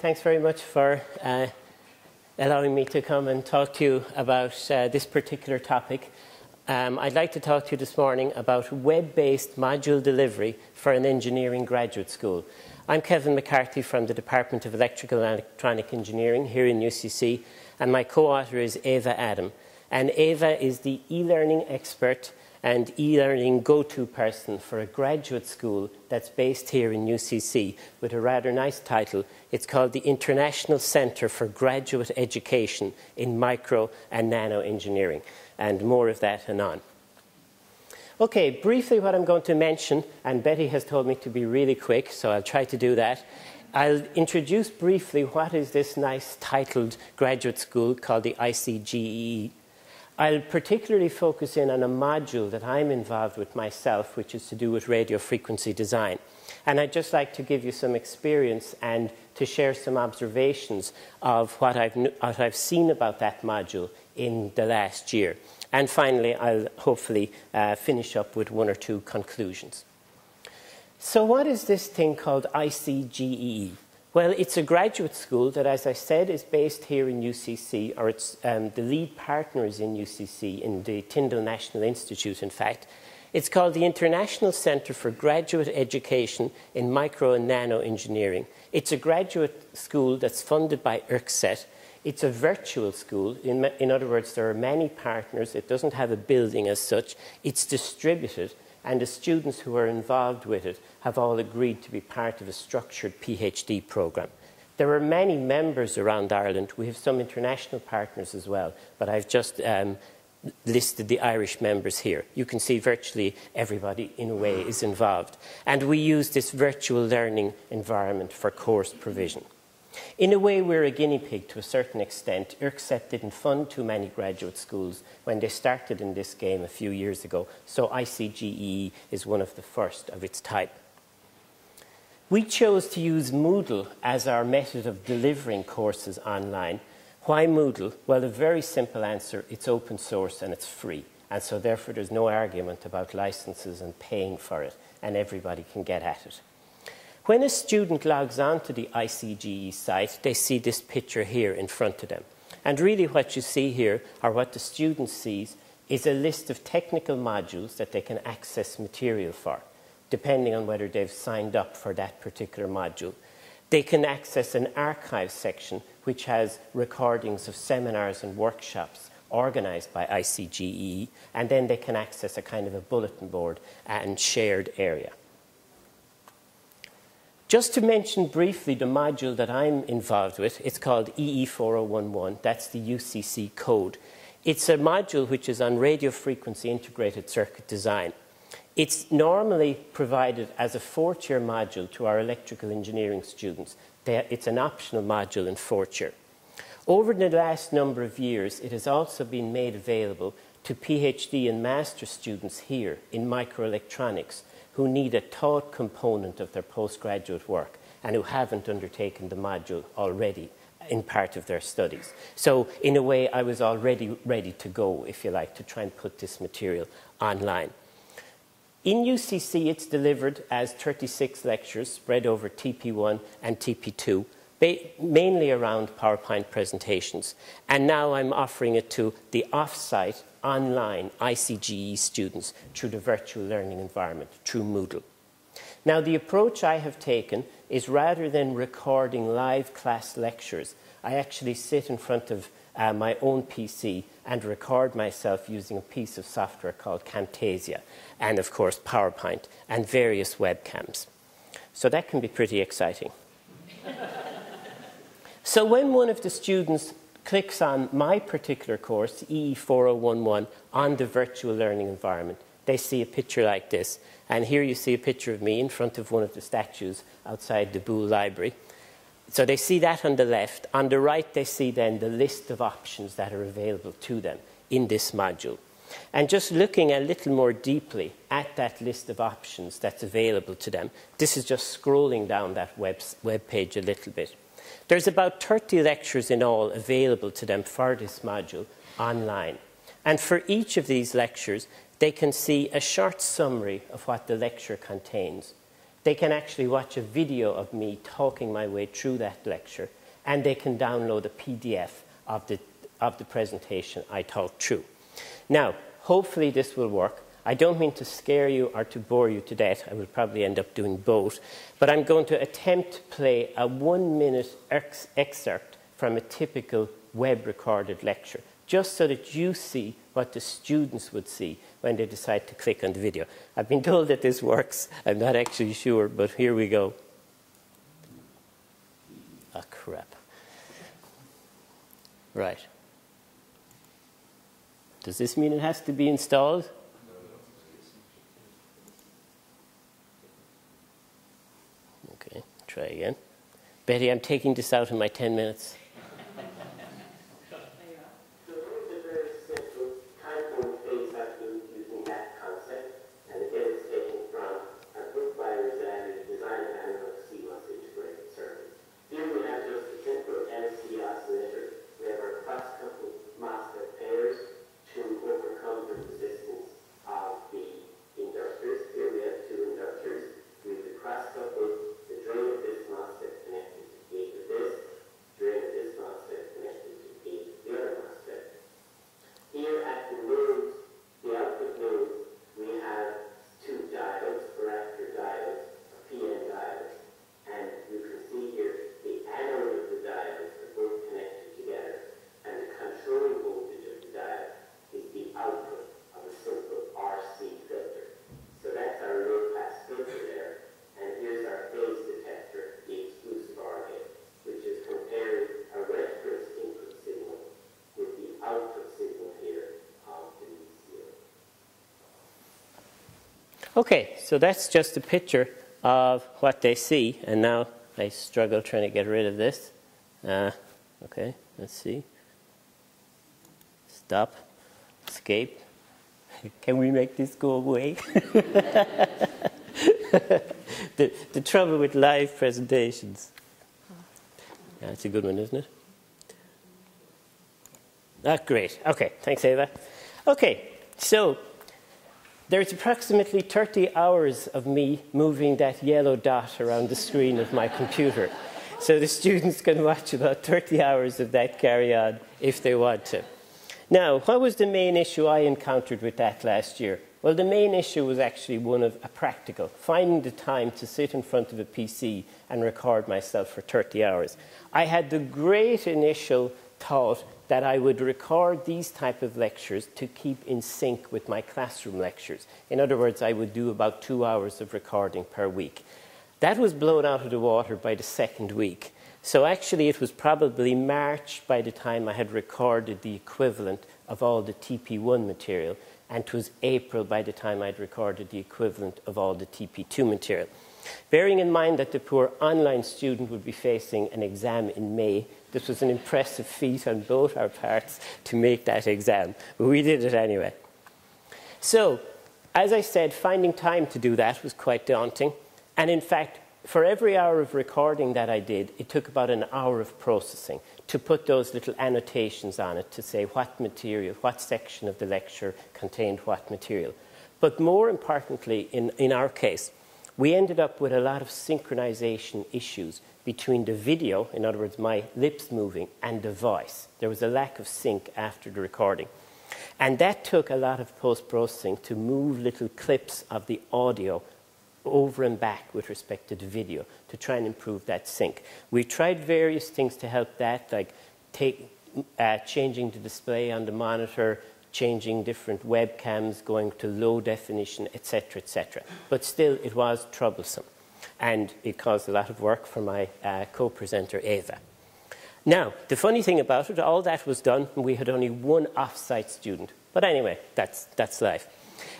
Thanks very much for uh, allowing me to come and talk to you about uh, this particular topic. Um, I'd like to talk to you this morning about web-based module delivery for an engineering graduate school. I'm Kevin McCarthy from the Department of Electrical and Electronic Engineering here in UCC, and my co-author is Ava Adam. And Ava is the e-learning expert and e-learning go-to person for a graduate school that's based here in UCC with a rather nice title. It's called the International Centre for Graduate Education in Micro and Nano Engineering, and more of that anon. Okay, briefly what I'm going to mention, and Betty has told me to be really quick, so I'll try to do that. I'll introduce briefly what is this nice titled graduate school called the ICGEE I'll particularly focus in on a module that I'm involved with myself, which is to do with radio frequency design. And I'd just like to give you some experience and to share some observations of what I've, what I've seen about that module in the last year. And finally, I'll hopefully uh, finish up with one or two conclusions. So what is this thing called ICGEE? Well, it's a graduate school that, as I said, is based here in UCC, or it's um, the lead partner is in UCC, in the Tyndall National Institute, in fact. It's called the International Centre for Graduate Education in Micro and Nano Engineering. It's a graduate school that's funded by IRCSET. It's a virtual school. In, in other words, there are many partners. It doesn't have a building as such. It's distributed and the students who are involved with it have all agreed to be part of a structured PhD programme. There are many members around Ireland. We have some international partners as well, but I've just um, listed the Irish members here. You can see virtually everybody, in a way, is involved. And we use this virtual learning environment for course provision. In a way, we're a guinea pig to a certain extent. IRCSET didn't fund too many graduate schools when they started in this game a few years ago, so ICGE is one of the first of its type. We chose to use Moodle as our method of delivering courses online. Why Moodle? Well, a very simple answer, it's open source and it's free. And so therefore there's no argument about licenses and paying for it, and everybody can get at it. When a student logs on to the ICGE site, they see this picture here in front of them. And really what you see here, or what the student sees, is a list of technical modules that they can access material for, depending on whether they've signed up for that particular module. They can access an archive section, which has recordings of seminars and workshops organised by ICGE, and then they can access a kind of a bulletin board and shared area. Just to mention briefly the module that I'm involved with, it's called EE4011. That's the UCC code. It's a module which is on radio frequency integrated circuit design. It's normally provided as a fourth year module to our electrical engineering students. It's an optional module in fourth year. Over the last number of years, it has also been made available to PhD and master students here in microelectronics who need a taught component of their postgraduate work and who haven't undertaken the module already in part of their studies. So in a way, I was already ready to go, if you like, to try and put this material online. In UCC, it's delivered as 36 lectures spread over TP1 and TP2, mainly around PowerPoint presentations. And now I'm offering it to the off-site online ICGE students through the virtual learning environment, through Moodle. Now, the approach I have taken is rather than recording live class lectures, I actually sit in front of uh, my own PC and record myself using a piece of software called Camtasia, and of course PowerPoint, and various webcams. So that can be pretty exciting. so when one of the students clicks on my particular course, EE4011, on the virtual learning environment, they see a picture like this. And here you see a picture of me in front of one of the statues outside the Boole Library. So they see that on the left. On the right, they see then the list of options that are available to them in this module. And just looking a little more deeply at that list of options that's available to them, this is just scrolling down that web, web page a little bit. There's about 30 lectures in all available to them for this module online. And for each of these lectures, they can see a short summary of what the lecture contains. they can actually watch a video of me talking my way through that lecture, and they can download a PDF of the, of the presentation I talked through. Now, hopefully this will work. I don't mean to scare you or to bore you to death. I will probably end up doing both. But I'm going to attempt to play a one minute ex excerpt from a typical web recorded lecture, just so that you see what the students would see when they decide to click on the video. I've been told that this works. I'm not actually sure, but here we go. Ah, oh, crap. Right. Does this mean it has to be installed? Okay, try again. Betty, I'm taking this out in my 10 minutes. Okay, so that's just a picture of what they see, and now I struggle trying to get rid of this. Uh, okay, let's see. Stop. Escape. Can we make this go away? the, the trouble with live presentations. That's a good one, isn't it? Ah, great. Okay, thanks, Ava. Okay, so there's approximately 30 hours of me moving that yellow dot around the screen of my computer. So the students can watch about 30 hours of that carry on if they want to. Now, what was the main issue I encountered with that last year? Well, the main issue was actually one of a practical, finding the time to sit in front of a PC and record myself for 30 hours. I had the great initial thought that I would record these type of lectures to keep in sync with my classroom lectures. In other words, I would do about two hours of recording per week. That was blown out of the water by the second week. So actually it was probably March by the time I had recorded the equivalent of all the TP1 material, and it was April by the time I'd recorded the equivalent of all the TP2 material. Bearing in mind that the poor online student would be facing an exam in May, this was an impressive feat on both our parts to make that exam, but we did it anyway. So, as I said, finding time to do that was quite daunting. And in fact, for every hour of recording that I did, it took about an hour of processing to put those little annotations on it to say what material, what section of the lecture contained what material. But more importantly, in, in our case, we ended up with a lot of synchronization issues between the video, in other words, my lips moving, and the voice. There was a lack of sync after the recording. And that took a lot of post processing to move little clips of the audio over and back with respect to the video to try and improve that sync. We tried various things to help that, like take, uh, changing the display on the monitor, changing different webcams, going to low definition, etc., etc. But still, it was troublesome and it caused a lot of work for my uh, co-presenter Ava. Now, the funny thing about it, all that was done, and we had only one off-site student. But anyway, that's, that's life.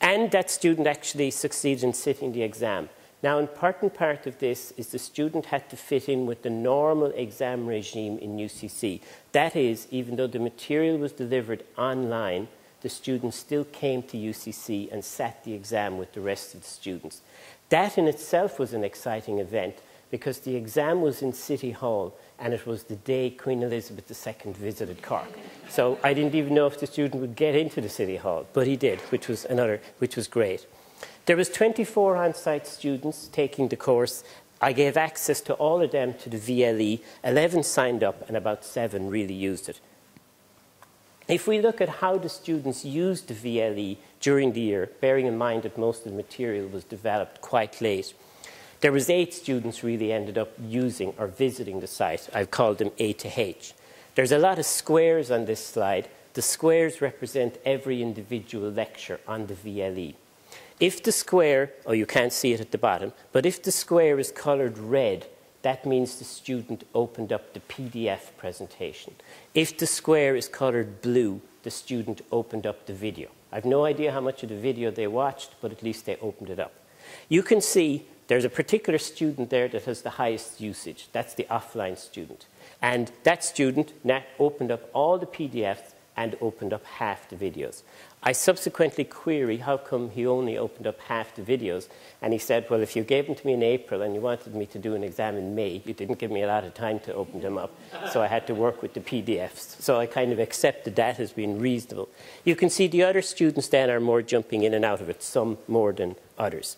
And that student actually succeeded in sitting the exam. Now, important part of this is the student had to fit in with the normal exam regime in UCC. That is, even though the material was delivered online, the student still came to UCC and sat the exam with the rest of the students. That in itself was an exciting event because the exam was in City Hall and it was the day Queen Elizabeth II visited Cork. So I didn't even know if the student would get into the City Hall, but he did, which was another, which was great. There was 24 on-site students taking the course. I gave access to all of them to the VLE. 11 signed up and about seven really used it. If we look at how the students used the VLE during the year, bearing in mind that most of the material was developed quite late, there was eight students really ended up using or visiting the site. I've called them A to H. There's a lot of squares on this slide. The squares represent every individual lecture on the VLE. If the square, oh you can't see it at the bottom, but if the square is coloured red, that means the student opened up the PDF presentation. If the square is coloured blue, the student opened up the video. I've no idea how much of the video they watched, but at least they opened it up. You can see there's a particular student there that has the highest usage. That's the offline student. And that student opened up all the PDFs and opened up half the videos. I subsequently query how come he only opened up half the videos. And he said, well, if you gave them to me in April and you wanted me to do an exam in May, you didn't give me a lot of time to open them up. So I had to work with the PDFs. So I kind of accepted that as being reasonable. You can see the other students then are more jumping in and out of it, some more than others.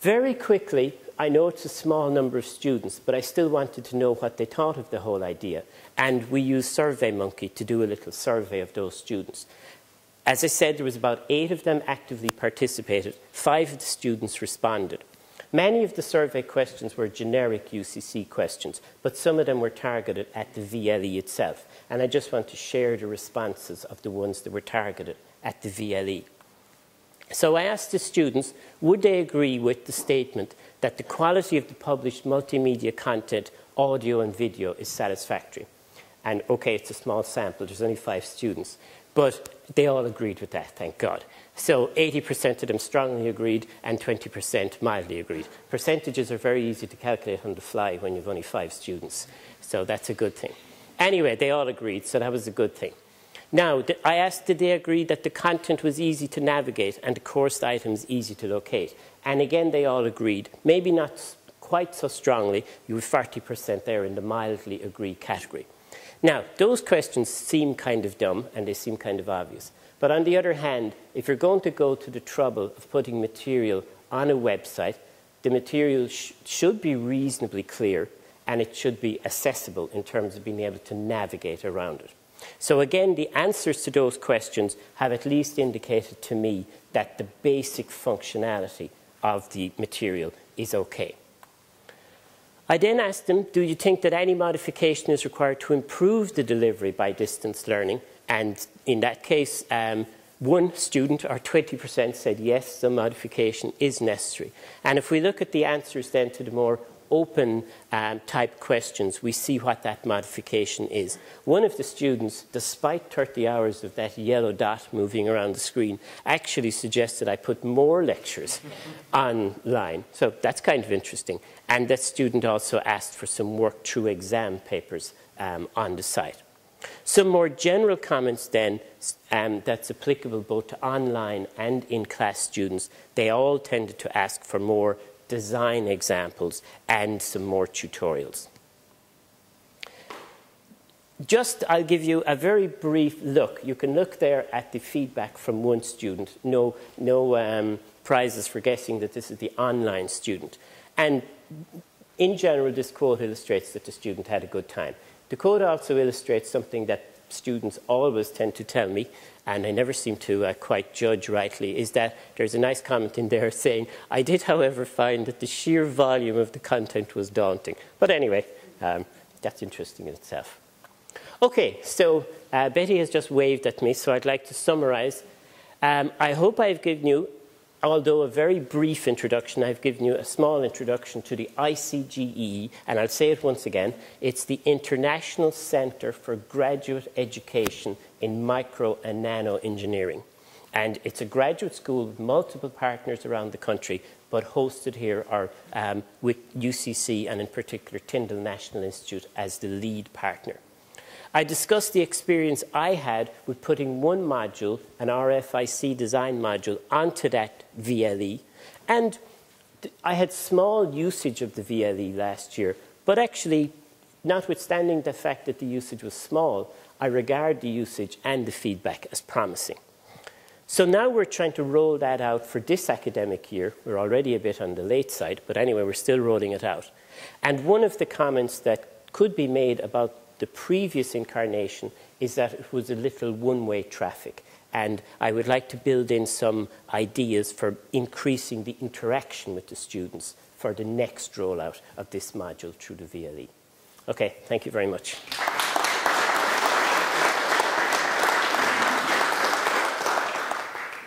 Very quickly, I know it's a small number of students, but I still wanted to know what they thought of the whole idea. And we used SurveyMonkey to do a little survey of those students. As I said, there was about eight of them actively participated. Five of the students responded. Many of the survey questions were generic UCC questions, but some of them were targeted at the VLE itself. And I just want to share the responses of the ones that were targeted at the VLE. So I asked the students, would they agree with the statement that the quality of the published multimedia content, audio and video, is satisfactory? And okay, it's a small sample, there's only five students. But they all agreed with that, thank God. So 80% of them strongly agreed and 20% mildly agreed. Percentages are very easy to calculate on the fly when you've only five students. So that's a good thing. Anyway, they all agreed, so that was a good thing. Now, I asked, did they agree that the content was easy to navigate and the course items easy to locate? And again, they all agreed. Maybe not quite so strongly. You have 40% there in the mildly agree category. Now, those questions seem kind of dumb and they seem kind of obvious. But on the other hand, if you're going to go to the trouble of putting material on a website, the material sh should be reasonably clear and it should be accessible in terms of being able to navigate around it. So again, the answers to those questions have at least indicated to me that the basic functionality of the material is okay. I then asked them, do you think that any modification is required to improve the delivery by distance learning? And in that case, um, one student, or 20%, said yes, the modification is necessary. And if we look at the answers then to the more open um, type questions, we see what that modification is. One of the students, despite 30 hours of that yellow dot moving around the screen, actually suggested I put more lectures online. So that's kind of interesting. And that student also asked for some work through exam papers um, on the site. Some more general comments then um, that's applicable both to online and in-class students. They all tended to ask for more design examples, and some more tutorials. Just, I'll give you a very brief look. You can look there at the feedback from one student. No, no um, prizes for guessing that this is the online student. And in general, this quote illustrates that the student had a good time. The quote also illustrates something that students always tend to tell me, and I never seem to uh, quite judge rightly, is that there's a nice comment in there saying, I did, however, find that the sheer volume of the content was daunting. But anyway, um, that's interesting in itself. Okay, so uh, Betty has just waved at me, so I'd like to summarize. Um, I hope I've given you although a very brief introduction, I've given you a small introduction to the ICGE, and I'll say it once again, it's the International Centre for Graduate Education in Micro and Nano Engineering. And it's a graduate school with multiple partners around the country, but hosted here are um, with UCC and in particular Tyndall National Institute as the lead partner. I discussed the experience I had with putting one module, an RFIC design module, onto that VLE. And I had small usage of the VLE last year, but actually, notwithstanding the fact that the usage was small, I regard the usage and the feedback as promising. So now we're trying to roll that out for this academic year. We're already a bit on the late side, but anyway, we're still rolling it out. And one of the comments that could be made about the previous incarnation is that it was a little one-way traffic. And I would like to build in some ideas for increasing the interaction with the students for the next rollout of this module through the VLE. Okay, thank you very much.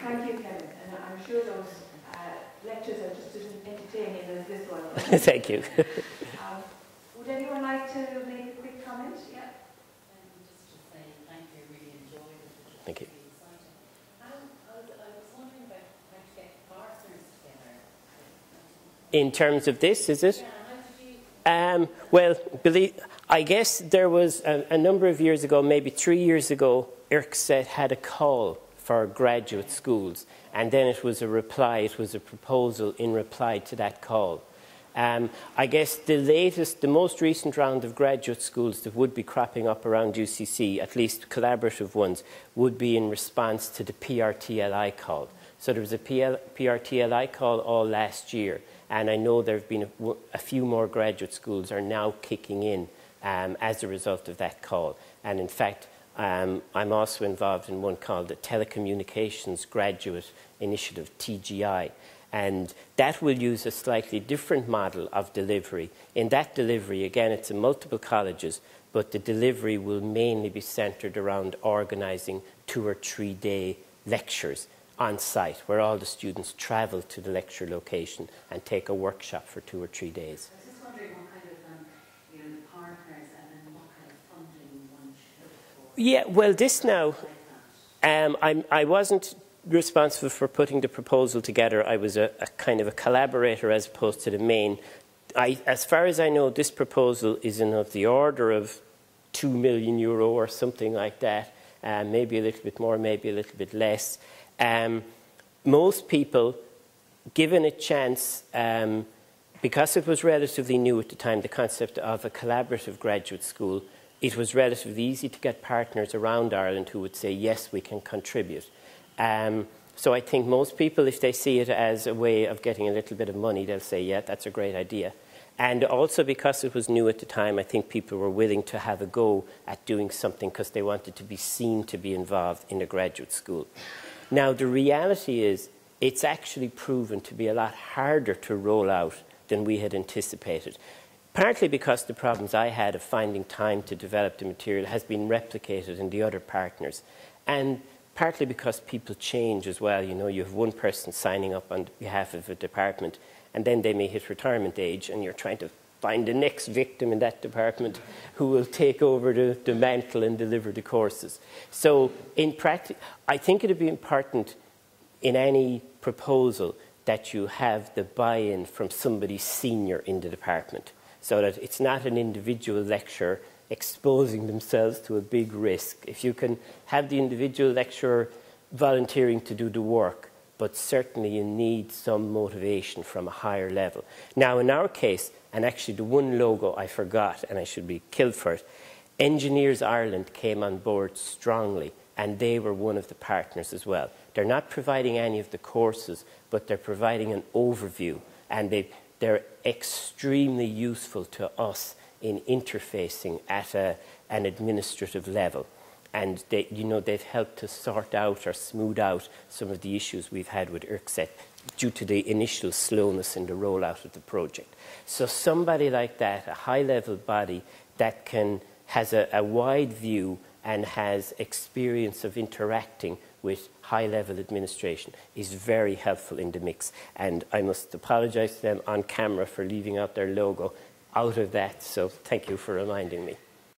Thank you. Kevin. And I'm sure those uh, lectures are just as entertaining as this one. Thank would anyone like to make a quick comment? Yeah. Thank you. In terms of this, is it? Um, well, believe, I guess there was a, a, number of years ago, maybe three years ago, IRCSET had a call for graduate schools, and then it was a reply, it was a proposal in reply to that call. Um, I guess the latest, the most recent round of graduate schools that would be cropping up around UCC, at least collaborative ones, would be in response to the PRTLI call. So there was a PL, PRTLI call all last year, and I know there have been a, a few more graduate schools are now kicking in um, as a result of that call. And in fact, um, I'm also involved in one called the Telecommunications Graduate Initiative, TGI. And that will use a slightly different model of delivery. In that delivery, again, it's in multiple colleges, but the delivery will mainly be centred around organising two or three day lectures on site, where all the students travel to the lecture location and take a workshop for two or three days. Yeah, well, this now, um, I'm, I wasn't responsible for putting the proposal together. I was a, a kind of a collaborator as opposed to the main. I, as far as I know, this proposal is in of the order of two million euro or something like that. Um, maybe a little bit more, maybe a little bit less. Um, most people, given a chance, um, because it was relatively new at the time, the concept of a collaborative graduate school, it was relatively easy to get partners around Ireland who would say, yes, we can contribute. Um, so I think most people, if they see it as a way of getting a little bit of money, they'll say, yeah, that's a great idea. And also because it was new at the time, I think people were willing to have a go at doing something because they wanted to be seen to be involved in a graduate school. Now, the reality is it's actually proven to be a lot harder to roll out than we had anticipated. Partly because the problems I had of finding time to develop the material has been replicated in the other partners. And partly because people change as well. You know, you have one person signing up on behalf of a department, and then they may hit retirement age, and you're trying to find the next victim in that department who will take over the, the mantle and deliver the courses. So, in practice, I think it would be important in any proposal that you have the buy-in from somebody senior in the department, so that it's not an individual lecturer exposing themselves to a big risk. If you can have the individual lecturer volunteering to do the work, but certainly you need some motivation from a higher level. Now, in our case, and actually the one logo I forgot, and I should be killed for it, Engineers Ireland came on board strongly, and they were one of the partners as well. They're not providing any of the courses, but they're providing an overview, and they, they're extremely useful to us in interfacing at a, an administrative level. And they, you know, they've helped to sort out or smooth out some of the issues we've had with IRCSET due to the initial slowness in the rollout of the project. So somebody like that, a high-level body that can, has a, a wide view and has experience of interacting with high-level administration is very helpful in the mix. And I must apologise to them on camera for leaving out their logo out of that. So thank you for reminding me.